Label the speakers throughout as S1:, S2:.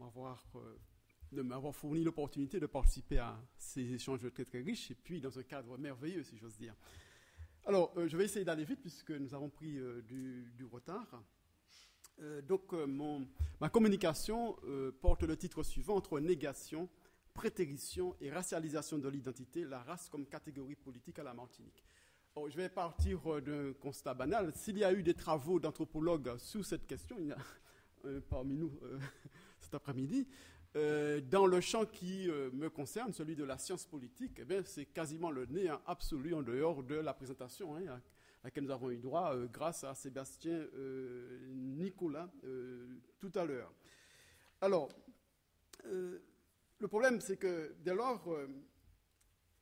S1: m'avoir de m'avoir fourni l'opportunité de participer à ces échanges très très riches et puis dans un cadre merveilleux, si j'ose dire. Alors, je vais essayer d'aller vite puisque nous avons pris du, retard. donc, mon, ma communication porte le titre suivant entre négation, prétérition et racialisation de l'identité, la race comme catégorie politique à la Martinique. Je vais partir euh, d'un constat banal. S'il y a eu des travaux d'anthropologues sur cette question, il y a euh, parmi nous euh, après-midi, dans le champ qui me concerne, celui de la science politique, eh c'est quasiment le néant absolu en dehors de la présentation hein, à laquelle nous avons eu droit grâce à Sébastien Nicolas tout à l'heure. Alors, le problème, c'est que dès lors, euh,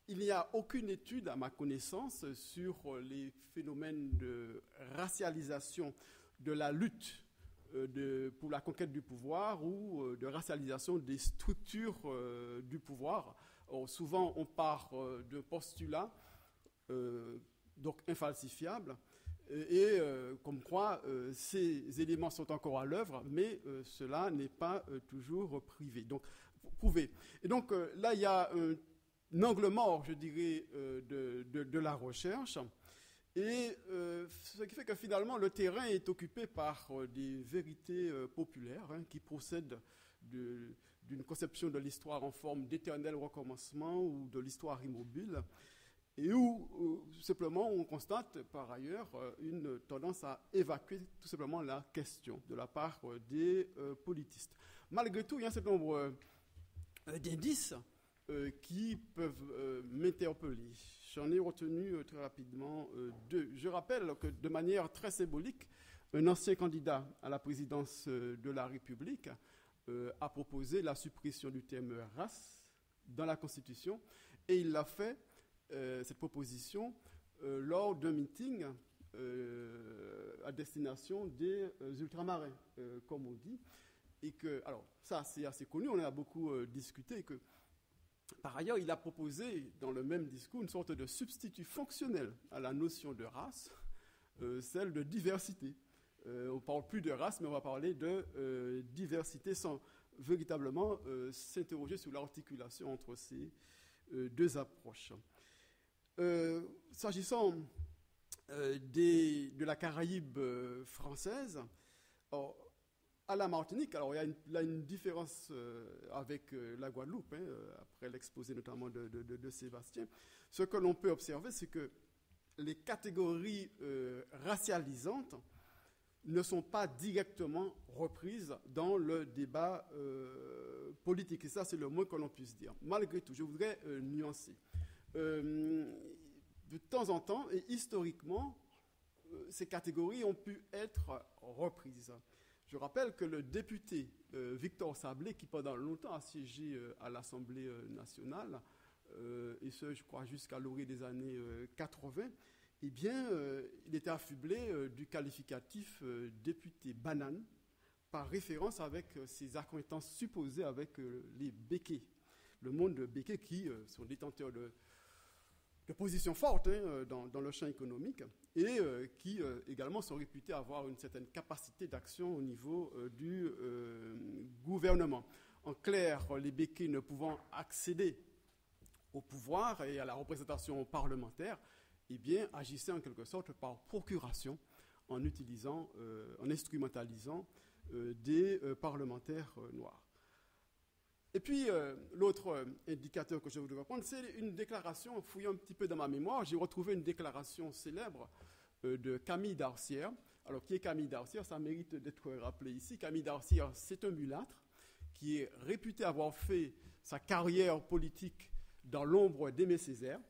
S1: il n'y a aucune étude, à ma connaissance, sur euh, les phénomènes de racialisation de la lutte euh, pour la conquête du pouvoir ou de racialisation des structures du pouvoir. souvent, on part d'un postulat donc infalsifiable et comme quoi ces éléments sont encore à l'œuvre, mais cela n'est pas toujours privé. Donc prouvé. Et donc euh, là, il y a un, angle mort, je dirais, euh, de, la recherche. Et euh, ce qui fait que finalement, le terrain est occupé par des vérités populaires hein, qui procèdent d'une conception de l'histoire en forme d'éternel recommencement ou de l'histoire immobile, et où simplement on constate par ailleurs une tendance à évacuer tout simplement la question de la part des politistes. Malgré tout, il y a un certain nombre euh, d'indices euh, qui peuvent euh, m'interpeller. J'en ai retenu très rapidement deux. Je rappelle que de manière très symbolique, un ancien candidat à la présidence de la République a proposé la suppression du terme race dans la Constitution et il l'a fait, cette proposition, lors d'un meeting à destination des ultramarins, comme on dit et que, alors ça c'est assez connu, on en a beaucoup euh, discuté, par ailleurs il a proposé dans le même discours une sorte de substitut fonctionnel à la notion de race, euh, celle de diversité. Euh, on ne parle plus de race, mais on va parler de diversité sans véritablement s'interroger sur l'articulation entre ces deux approches. S'agissant de la Caraïbe française, à la Martinique, alors il y a une, différence euh, avec euh, la Guadeloupe, hein, euh, après l'exposé notamment de, Sébastien. Ce que l'on peut observer, c'est que les catégories racialisantes ne sont pas directement reprises dans le débat politique. Et ça, c'est le moins que l'on puisse dire. Malgré tout, je voudrais nuancer. de temps en temps, et historiquement, ces catégories ont pu être reprises. Je rappelle que le député euh, Victor Sablé, qui pendant longtemps a siégé euh, à l'Assemblée euh, nationale, et ce, je crois, jusqu'à l'orée des années 80, eh bien, il était affublé du qualificatif député banane, par référence avec ses acquaintances supposées avec les béquets, le monde de béquets qui sont détenteurs de positions fortes hein, dans, le champ économique et euh, qui euh, également sont réputés avoir une certaine capacité d'action au niveau du gouvernement. En clair, les béquets ne pouvant accéder au pouvoir et à la représentation parlementaire, eh agissaient en quelque sorte par procuration en utilisant, en instrumentalisant des parlementaires noirs. Et puis, euh, l'autre euh, indicateur que je voudrais prendre, c'est une déclaration, fouillant un petit peu dans ma mémoire, j'ai retrouvé une déclaration célèbre euh, de Camille Darcière. Alors, qui est Camille Darcière? Ça mérite d'être rappelé ici. Camille Darcière, c'est un mulâtre qui est réputé avoir fait sa carrière politique dans l'ombre d'Aimé Césaire.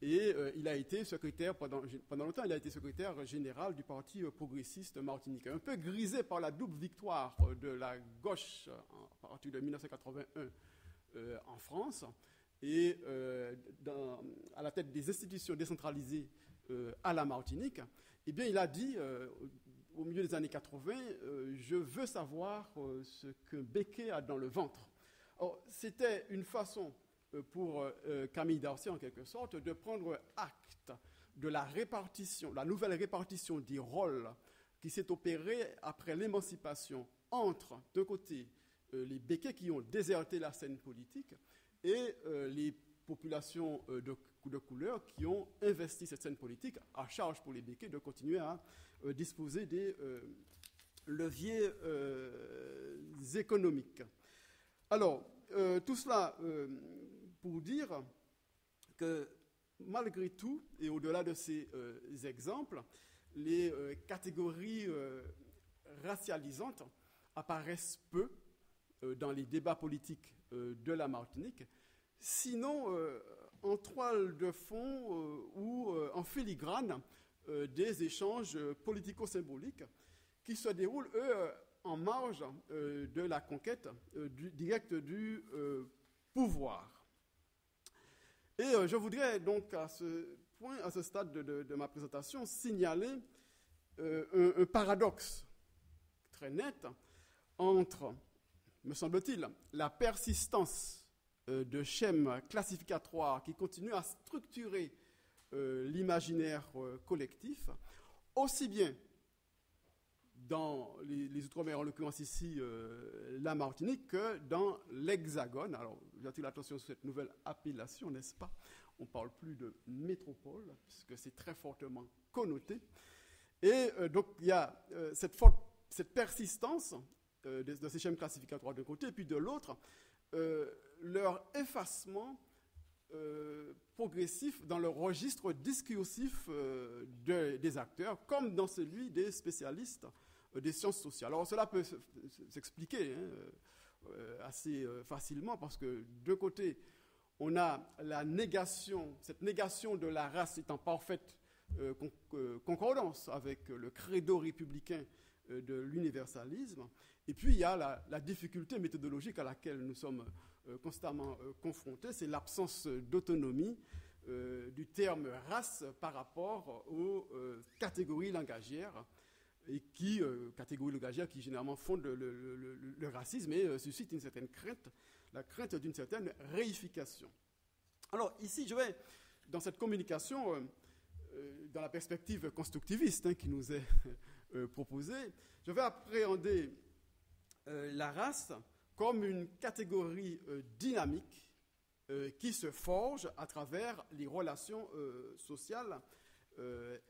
S1: Et euh, il a été secrétaire, pendant, pendant, longtemps, il a été secrétaire général du Parti euh, progressiste martiniquais. Un peu grisé par la double victoire euh, de la gauche à partir de 1981 en France et à la tête des institutions décentralisées à la Martinique, eh bien, il a dit, au milieu des années 80, je veux savoir ce que Becquet a dans le ventre. C'était une façon pour euh, euh, Camille Darcy, en quelque sorte, de prendre acte de la répartition, la nouvelle répartition des rôles qui s'est opérée après l'émancipation entre, d'un côté, les béquets qui ont déserté la scène politique et les populations de, de, couleur qui ont investi cette scène politique, à charge pour les béquets de continuer à disposer des leviers économiques. Alors, tout cela pour dire que malgré tout, et au-delà de ces euh, exemples, les euh, catégories euh, racialisantes apparaissent peu dans les débats politiques de la Martinique, sinon en toile de fond ou en filigrane des échanges politico-symboliques qui se déroulent, eux, en marge de la conquête directe du pouvoir. Et euh, je voudrais donc à ce point, à ce stade de, ma présentation, signaler euh, un, paradoxe très net entre, me semble-t-il, la persistance euh, de schèmes classificatoires qui continuent à structurer l'imaginaire collectif, aussi bien dans les, Outre-mer, en l'occurrence ici euh, la Martinique, que dans l'Hexagone. Alors, j'attire l'attention sur cette nouvelle appellation, n'est-ce pas? On ne parle plus de métropole, puisque c'est très fortement connoté. Et euh, donc, il y a euh, cette, forte, cette persistance de, ces schèmes classificatoires d'un côté, et puis de l'autre, leur effacement progressif dans le registre discursif des acteurs, comme dans celui des spécialistes des sciences sociales. Alors cela peut s'expliquer hein, euh, assez euh, facilement parce que de côté, on a la négation, cette négation de la race est en parfaite concordance avec le credo républicain de l'universalisme. Et puis il y a la, difficulté méthodologique à laquelle nous sommes constamment confrontés, c'est l'absence d'autonomie du terme race par rapport aux catégories langagières et qui, euh, catégorie langagière qui généralement fonde le, racisme et euh, suscite une certaine crainte, la crainte d'une certaine réification. Alors ici, je vais, dans cette communication, euh, dans la perspective constructiviste hein, qui nous est proposée, je vais appréhender la race comme une catégorie dynamique qui se forge à travers les relations sociales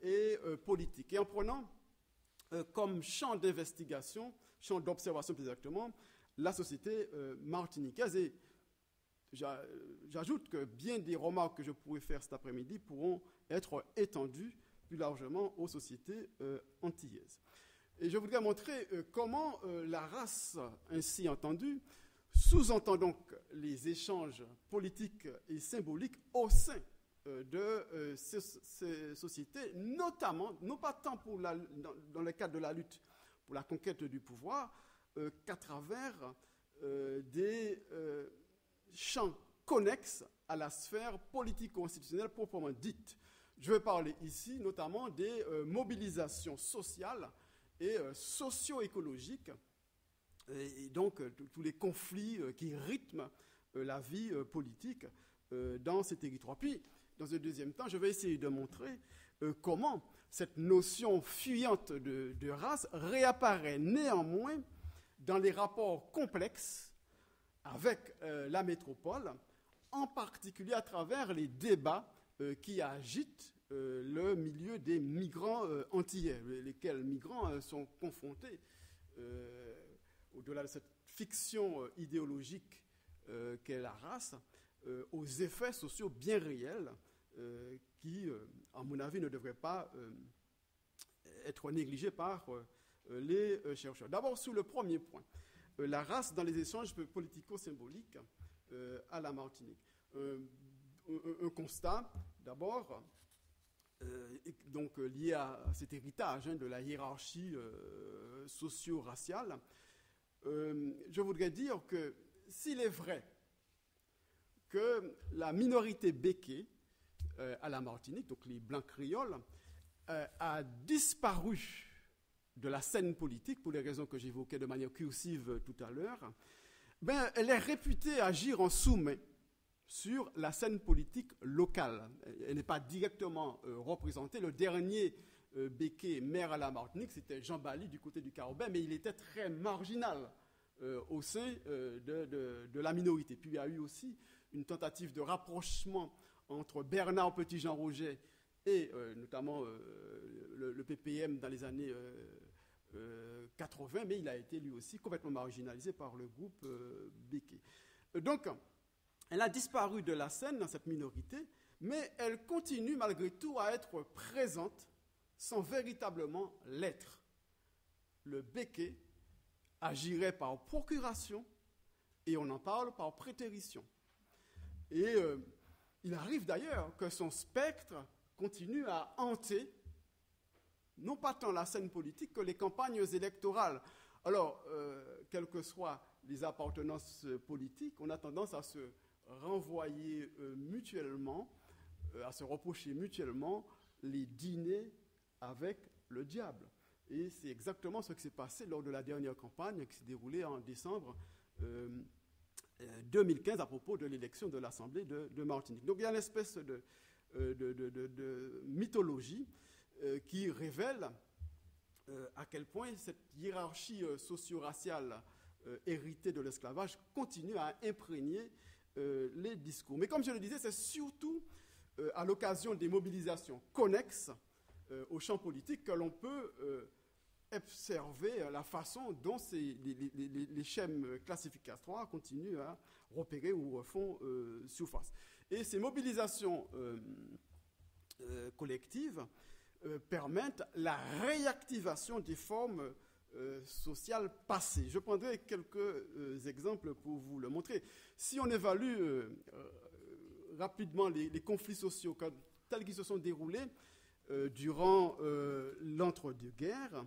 S1: et politiques. Et en prenant euh, comme champ d'investigation, champ d'observation plus exactement, la société euh, martiniquaise. Et j'ajoute que bien des remarques que je pourrais faire cet après-midi pourront être étendues plus largement aux sociétés euh, antillaises. Et je voudrais montrer comment la race ainsi entendue sous-entend donc les échanges politiques et symboliques au sein euh, de euh, ces, sociétés, notamment, non pas tant pour dans, le cadre de la lutte pour la conquête du pouvoir, euh, qu'à travers des champs connexes à la sphère politico-institutionnelle proprement dite. Je vais parler ici notamment des mobilisations sociales et socio-écologiques, et, donc tous les conflits qui rythment la vie politique dans ces territoires. Dans un deuxième temps, je vais essayer de montrer euh, comment cette notion fuyante de, race réapparaît néanmoins dans les rapports complexes avec euh, la métropole, en particulier à travers les débats euh, qui agitent le milieu des migrants antillais, lesquels migrants sont confrontés, au-delà de cette fiction idéologique qu'est la race, aux effets sociaux bien réels qui, euh, à mon avis, ne devrait pas euh, être négligé par les chercheurs. D'abord, sur le premier point, la race dans les échanges politico-symboliques à la Martinique. Un, constat, d'abord, donc lié à, cet héritage hein, de la hiérarchie socio-raciale, je voudrais dire que s'il est vrai que la minorité béquée euh, à la Martinique, donc les Blancs créoles, euh, a disparu de la scène politique pour les raisons que j'évoquais de manière cursive tout à l'heure, ben, elle est réputée agir en sous-main sur la scène politique locale. Elle n'est pas directement euh, représentée. Le dernier euh, maire à la Martinique, c'était Jean Bali du côté du Carobin, mais il était très marginal au sein de, la minorité. Puis il y a eu aussi une tentative de rapprochement entre Bernard Petit-Jean Roger et notamment le, PPM dans les années 80, mais il a été lui aussi complètement marginalisé par le groupe Béquet. Donc, elle a disparu de la scène dans cette minorité, mais elle continue malgré tout à être présente sans véritablement l'être. Le béquet agirait par procuration et on en parle par prétérition. Et euh, il arrive d'ailleurs que son spectre continue à hanter non pas tant la scène politique que les campagnes électorales. Alors, euh, quelles que soient les appartenances politiques, on a tendance à se renvoyer euh, mutuellement, à se reprocher mutuellement les dîners avec le diable. Et c'est exactement ce qui s'est passé lors de la dernière campagne qui s'est déroulée en décembre 2015 euh, euh, à propos de l'élection de l'Assemblée de, Martinique. Donc il y a une espèce de, euh, mythologie qui révèle à quel point cette hiérarchie socio-raciale héritée de l'esclavage continue à imprégner les discours. Mais comme je le disais, c'est surtout à l'occasion des mobilisations connexes euh, au champ politique que l'on peut euh, observer la façon dont les, les, schèmes classificatoires continuent à repérer ou font euh, surface. Et ces mobilisations collectives permettent la réactivation des formes sociales passées. Je prendrai quelques exemples pour vous le montrer. Si on évalue rapidement les, conflits sociaux tels qu'ils se sont déroulés, euh, durant euh, l'entre-deux-guerres,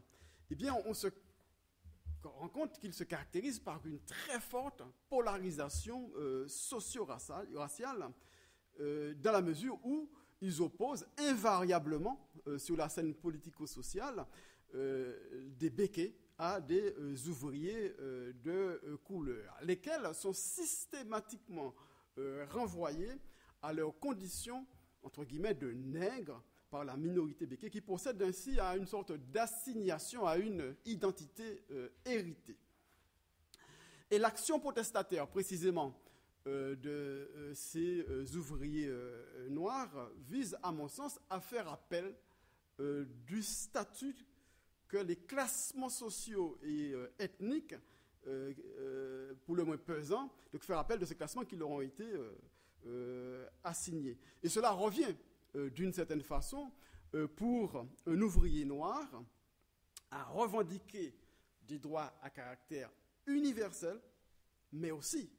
S1: eh bien, on se rend compte qu'il se caractérise par une très forte polarisation euh, socio-raciale, dans la mesure où ils opposent invariablement sur la scène politico-sociale des béquets à des ouvriers de couleur, lesquels sont systématiquement renvoyés à leurs conditions, entre guillemets, de nègres par la minorité béquée, qui procède ainsi à une sorte d'assignation à une identité euh, héritée. Et l'action protestataire, précisément, euh, de euh, ces ouvriers noirs vise, à mon sens, à faire appel du statut que les classements sociaux et ethniques, pour le moins pesants, donc faire appel de ces classements qui leur ont été assignés. Et cela revient d'une certaine façon, euh, pour un ouvrier noir à revendiquer des droits à caractère universel, mais aussi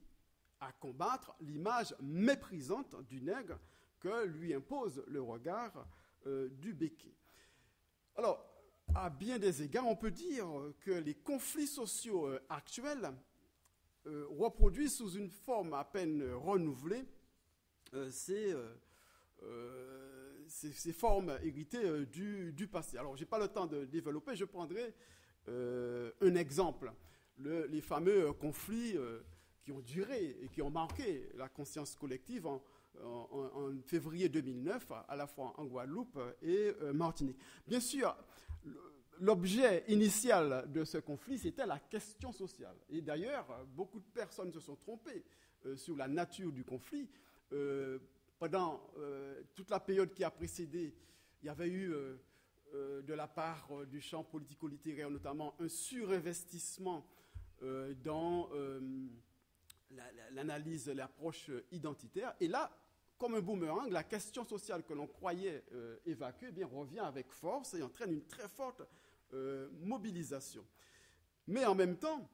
S1: à combattre l'image méprisante du nègre que lui impose le regard euh, du béquet. Alors, à bien des égards, on peut dire que les conflits sociaux actuels reproduisent sous une forme à peine renouvelée ces euh, ces, formes héritées euh, du, passé. Alors, je n'ai pas le temps de développer, je prendrai euh, un exemple. les fameux conflits qui ont duré et qui ont marqué la conscience collective en, février 2009, à la fois en Guadeloupe et Martinique. Bien sûr, l'objet initial de ce conflit, c'était la question sociale. Et d'ailleurs, beaucoup de personnes se sont trompées sur la nature du conflit pendant euh, toute la période qui a précédé, il y avait eu euh, euh, de la part du champ politico-littéraire notamment un surinvestissement dans l'analyse, l'approche identitaire. Et là, comme un boomerang, la question sociale que l'on croyait évacuer eh bien, revient avec force et entraîne une très forte mobilisation. Mais en même temps,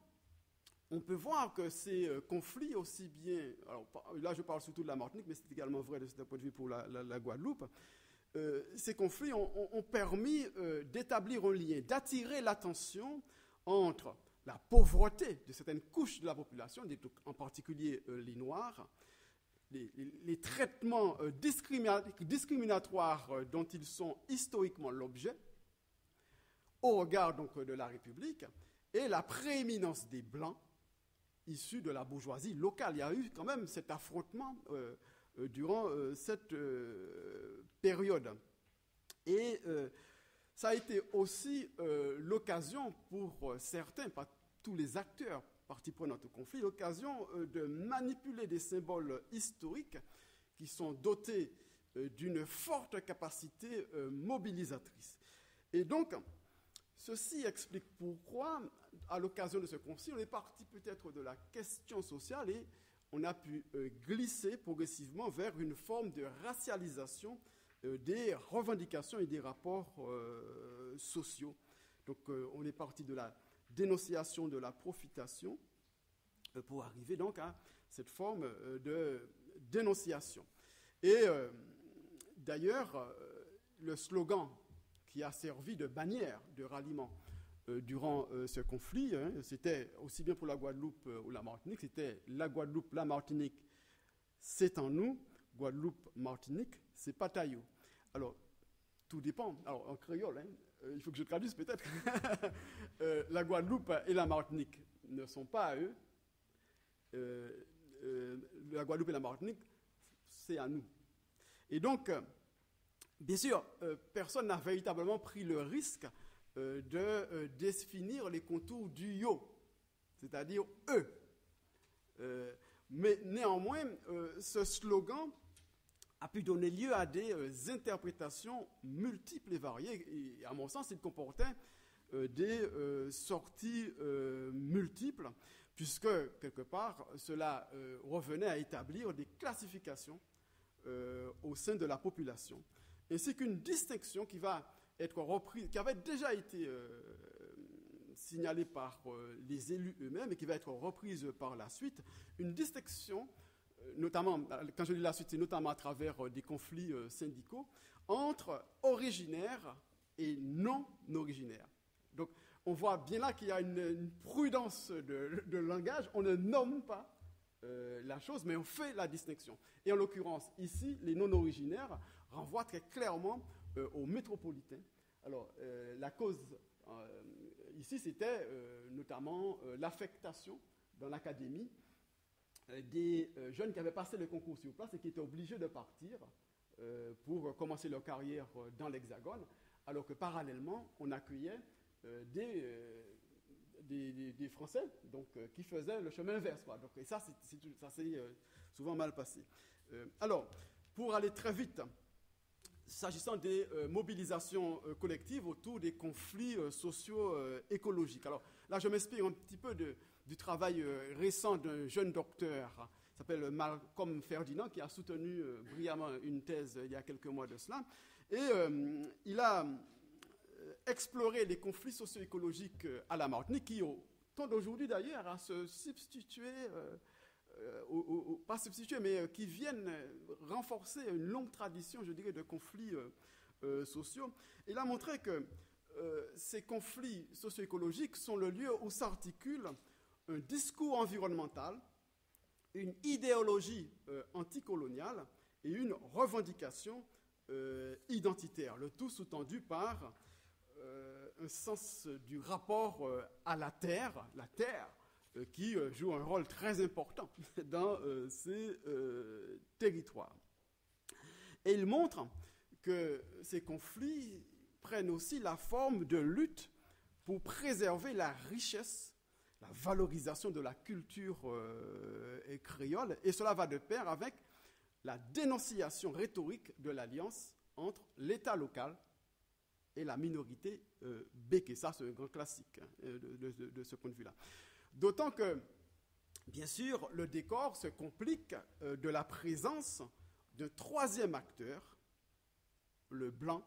S1: on peut voir que ces euh, conflits, aussi bien, là je parle surtout de la Martinique, mais c'est également vrai de ce point de vue pour la, Guadeloupe, euh, ces conflits ont, permis euh, d'établir un lien, d'attirer l'attention entre la pauvreté de certaines couches de la population, en particulier les Noirs, les, traitements discriminatoires dont ils sont historiquement l'objet, au regard donc de la République, et la prééminence des Blancs issus de la bourgeoisie locale. Il y a eu quand même cet affrontement euh, euh, durant euh, cette période. Et ça a été aussi l'occasion pour certains, pas tous les acteurs partie prenante au conflit, l'occasion de manipuler des symboles historiques qui sont dotés d'une forte capacité mobilisatrice. Et donc, ceci explique pourquoi, à l'occasion de ce concile, on est parti peut-être de la question sociale et on a pu glisser progressivement vers une forme de racialisation euh, des revendications et des rapports euh, sociaux. Donc euh, on est parti de la dénonciation de la profitation pour arriver donc à cette forme de dénonciation. Et d'ailleurs, le slogan qui a servi de bannière de ralliement durant ce conflit, hein, c'était aussi bien pour la Guadeloupe ou la Martinique, c'était la Guadeloupe, la Martinique, c'est en nous, Guadeloupe, Martinique, c'est Pataillou. Alors, tout dépend. Alors, en créole, hein, euh, il faut que je traduise peut-être. Euh, la Guadeloupe et la Martinique ne sont pas à eux. Euh, la Guadeloupe et la Martinique, c'est à nous. Et donc, bien sûr, personne n'a véritablement pris le risque de définir les contours du yo, c'est-à-dire eux. mais néanmoins, ce slogan a pu donner lieu à des euh, interprétations multiples et variées. Et à mon sens, il comportait euh, des euh, sorties multiples, puisque, quelque part, cela revenait à établir des classifications au sein de la population, ainsi qu'une distinction qui va être reprise, qui avait déjà été signalée par les élus eux-mêmes et qui va être reprise par la suite, une distinction notamment, quand je dis la suite, c'est notamment à travers euh, des conflits euh, syndicaux, entre originaires et non originaires. Donc, on voit bien là qu'il y a une, prudence de, langage. On ne nomme pas euh, la chose, mais on fait la distinction. Et en l'occurrence, ici, les non originaires renvoient très clairement aux métropolitains. Alors, la cause ici, c'était notamment l'affectation dans l'académie euh, des euh, jeunes qui avaient passé le concours sur place et qui étaient obligés de partir euh, pour commencer leur carrière dans l'Hexagone, alors que parallèlement, on accueillait des, des, Français donc, qui faisaient le chemin inverse. Donc, et ça, ça s'est souvent mal passé. alors, pour aller très vite, s'agissant des mobilisations collectives autour des conflits sociaux écologiques. Alors là, je m'inspire un petit peu du travail euh, récent d'un jeune docteur, qui s'appelle Malcolm Ferdinand, qui a soutenu euh, brillamment une thèse il y a quelques mois de cela. Et euh, il a exploré les conflits socio-écologiques à la Martinique, qui tendent aujourd'hui d'ailleurs à se substituer, pas substituer, mais qui viennent renforcer une longue tradition, je dirais, de conflits sociaux. Il a montré que ces conflits socio-écologiques sont le lieu où s'articulent un discours environnemental, une idéologie euh, anticoloniale et une revendication euh, identitaire, le tout sous-tendu par euh, un sens du rapport à la terre, la terre qui joue un rôle très important dans ces territoires. Et il montre que ces conflits prennent aussi la forme de lutte pour préserver la richesse la valorisation de la culture euh, créole, et cela va de pair avec la dénonciation rhétorique de l'alliance entre l'État local et la minorité euh. Ça, c'est un grand classique hein, de, ce point de vue-là. D'autant que, bien sûr, le décor se complique euh, de la présence d'un troisième acteur, le blanc,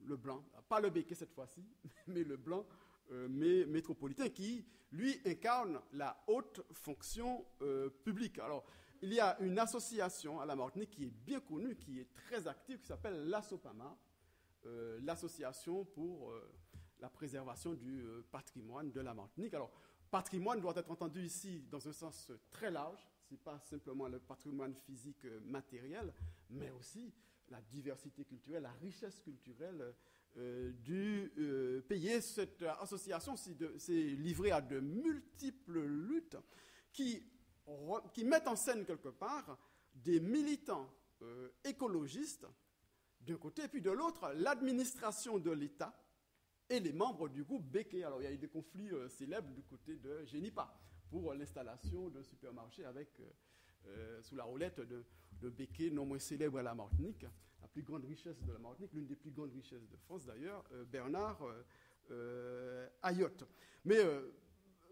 S1: le blanc, pas le béquet cette fois-ci, mais le blanc euh, métropolitain qui, lui, incarne la haute fonction euh, publique. Alors, il y a une association à la Martinique qui est bien connue, qui est très active, qui s'appelle l'ASOPAMA, l'association pour la préservation du patrimoine de la Martinique. Alors, patrimoine doit être entendu ici dans un sens très large. Ce n'est pas simplement le patrimoine physique matériel, mais aussi la diversité culturelle, la richesse culturelle euh, du euh, pays. Cette association s'est livrée à de multiples luttes qui, mettent en scène quelque part des militants euh, écologistes d'un côté, et puis de l'autre, l'administration de l'État et les membres du groupe Béquet. Alors, il y a eu des conflits célèbres du côté de Génipa, pour l'installation d'un supermarché avec, sous la roulette de, de Béquet, non moins célèbre à la Martinique, la plus grande richesse de la Martinique, l'une des plus grandes richesses de France d'ailleurs, Bernard Ayotte. Mais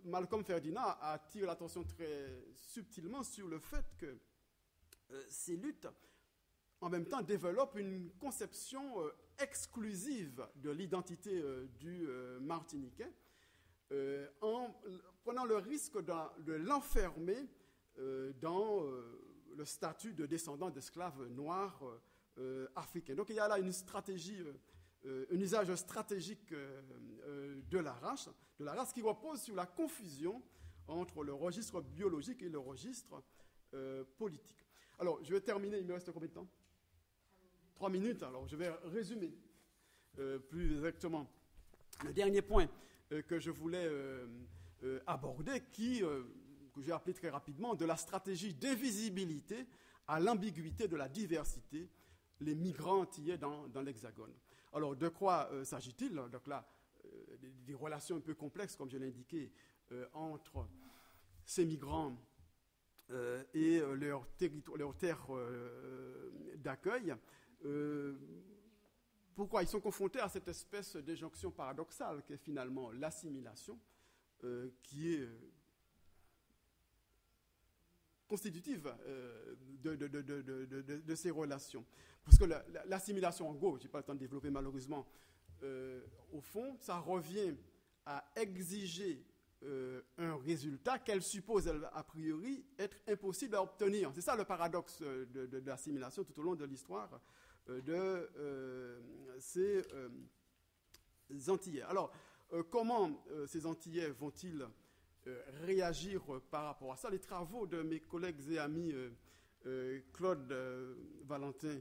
S1: Malcolm Ferdinand attire l'attention très subtilement sur le fait que ces luttes en même temps développe une conception euh, exclusive de l'identité euh, du euh, Martiniquais, en prenant le risque de, l'enfermer dans le statut de descendant d'esclaves noirs africains. Donc il y a là une stratégie, un usage stratégique de la race, de la race qui repose sur la confusion entre le registre biologique et le registre politique. Alors, je vais terminer, il me reste combien de temps? Minutes, alors je vais résumer euh, plus exactement. Le dernier point euh, que je voulais euh, aborder, qui, que j'ai appelé très rapidement, de la stratégie d'invisibilité à l'ambiguïté de la diversité, les migrants antillais dans, dans l'Hexagone. Alors, de quoi s'agit-il? Donc là, des, relations un peu complexes, comme je l'ai indiqué, entre ces migrants et leur, territoire, leur terre d'accueil. Euh, pourquoi ils sont confrontés à cette espèce d'injonction paradoxale qui est finalement l'assimilation, euh, qui est euh, constitutive de, ces relations. Parce que l'assimilation, en gros, je n'ai pas le temps de développer malheureusement, au fond, ça revient à exiger un résultat qu'elle suppose a priori être impossible à obtenir. C'est ça le paradoxe de, l'assimilation tout au long de l'histoire de euh, ces euh, Antillais. Alors, comment ces Antillais vont-ils réagir par rapport à ça? Les travaux de mes collègues et amis Claude Valentin,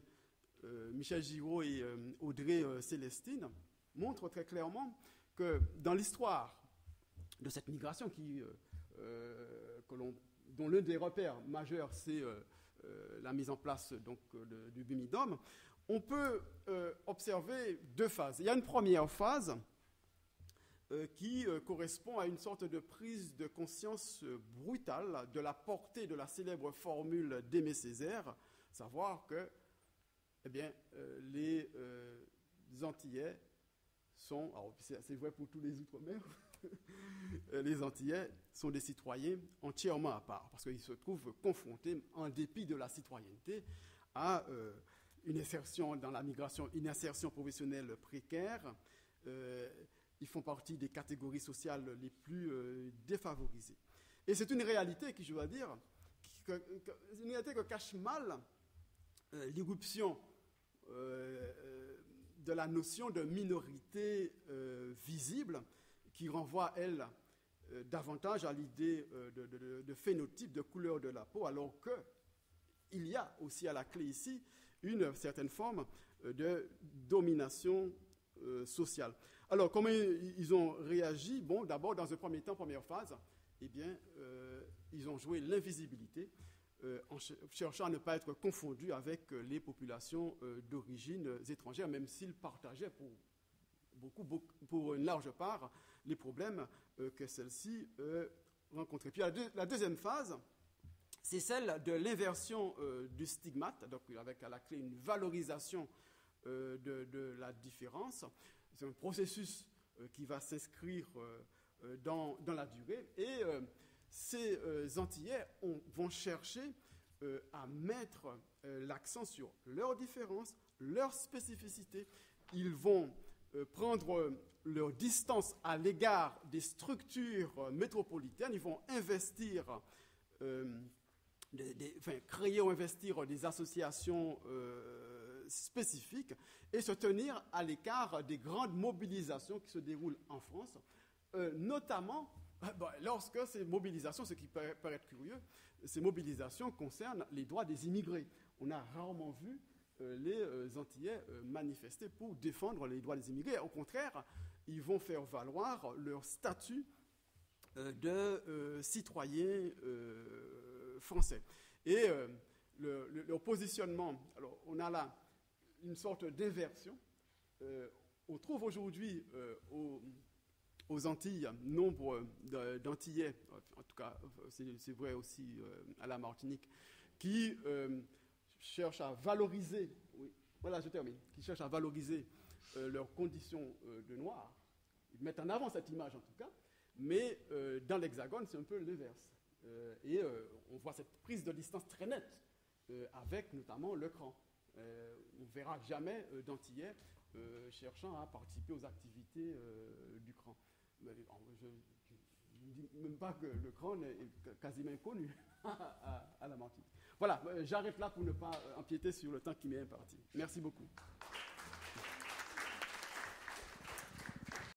S1: Michel Giraud et Audrey Célestine montrent très clairement que dans l'histoire de cette migration dont l'un des repères majeurs, c'est la mise en place donc, du Bimidom, on peut euh, observer deux phases. Il y a une première phase euh, qui euh, correspond à une sorte de prise de conscience brutale de la portée de la célèbre formule d'Aimé Césaire, savoir que eh bien, les Antillais sont, c'est vrai pour tous les Outre-mer, les Antillais sont des citoyens entièrement à part, parce qu'ils se trouvent confrontés, en dépit de la citoyenneté, à une insertion dans la migration, une insertion professionnelle précaire. Euh, ils font partie des catégories sociales les plus euh, défavorisées. Et c'est une réalité qui, je dois dire, une réalité que cache mal euh, l'irruption de la notion de minorité visible, qui renvoie, elle, davantage à l'idée de, de, phénotype, de couleur de la peau, alors qu'il y a aussi à la clé ici une certaine forme euh, de domination euh, sociale. Alors, comment ils ont réagi? Bon, d'abord, dans un premier temps, première phase, eh bien, euh, ils ont joué l'invisibilité en cherchant à ne pas être confondus avec les populations d'origine étrangère, même s'ils partageaient pour, beaucoup, pour une large part les problèmes que celles-ci rencontraient. Puis la deuxième phase, c'est celle de l'inversion euh, du stigmate, donc avec à la clé une valorisation euh, de, la différence. C'est un processus euh, qui va s'inscrire dans, la durée. Et ces Antillais vont chercher à mettre l'accent sur leurs différences, leurs spécificités. Ils vont prendre leur distance à l'égard des structures métropolitaines. Ils vont investir créer ou investir des associations euh, spécifiques et se tenir à l'écart des grandes mobilisations qui se déroulent en France, euh, notamment lorsque ces mobilisations, ce qui peut, être curieux, ces mobilisations concernent les droits des immigrés. On a rarement vu euh, les Antillais manifester pour défendre les droits des immigrés. Au contraire, ils vont faire valoir leur statut de citoyens français. Et euh, le, positionnement, alors on a là une sorte d'inversion. Euh, on trouve aujourd'hui euh, au, aux Antilles, nombre d'Antillais, en tout cas c'est vrai aussi à la Martinique, qui cherchent à valoriser, oui, voilà je termine, qui cherchent à valoriser leurs conditions de noir. Ils mettent en avant cette image en tout cas, mais dans l'Hexagone c'est un peu l'inverse. Et on voit cette prise de distance très nette avec notamment le cran. Euh, on ne verra jamais euh, d'Antillais euh, cherchant à participer aux activités du CRAN. je ne dis même pas que le CRAN est quasiment inconnu à, à, la Martinique. Voilà, j'arrête là pour ne pas empiéter sur le temps qui m'est imparti. Merci beaucoup.